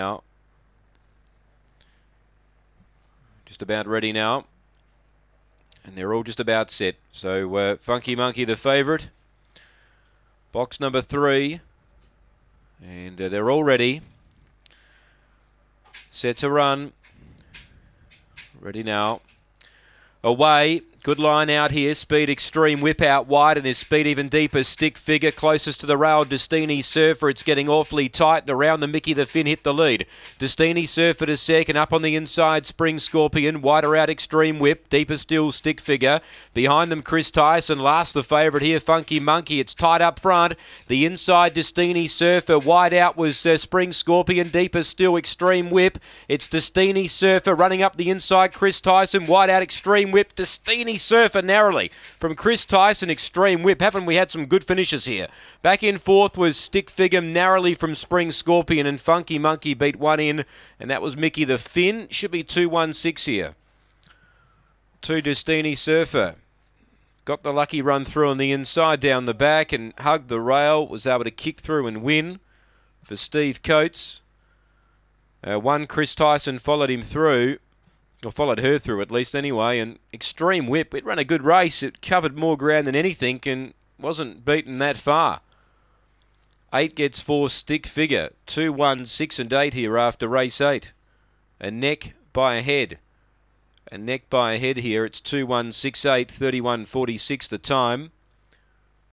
now. Just about ready now. And they're all just about set. So uh, Funky Monkey the favourite. Box number three. And uh, they're all ready. Set to run. Ready now. Away. Good line out here. Speed extreme whip out wide and there's speed even deeper. Stick figure closest to the rail. Destiny Surfer. It's getting awfully tight and around the Mickey the Fin hit the lead. Destiny Surfer to second. Up on the inside Spring Scorpion. Wider out extreme whip. Deeper still stick figure. Behind them Chris Tyson. Last the favourite here Funky Monkey. It's tight up front. The inside Destiny Surfer. Wide out was uh, Spring Scorpion. Deeper still extreme whip. It's Destiny Surfer running up the inside Chris Tyson. Wide out extreme whip. Destiny Surfer narrowly from Chris Tyson. Extreme whip. Haven't we had some good finishes here? Back in fourth was Stick Figure narrowly from Spring Scorpion and Funky Monkey beat one in, and that was Mickey the Fin. Should be 2 1 6 here. Two Destiny Surfer. Got the lucky run through on the inside down the back and hugged the rail. Was able to kick through and win for Steve Coates. Uh, one Chris Tyson followed him through or followed her through at least anyway. And Extreme Whip, it ran a good race. It covered more ground than anything and wasn't beaten that far. Eight gets four stick figure. Two, one, six, and eight here after race eight. A neck by a head. A neck by a head here. It's two, one, six, eight, thirty-one, forty-six the time.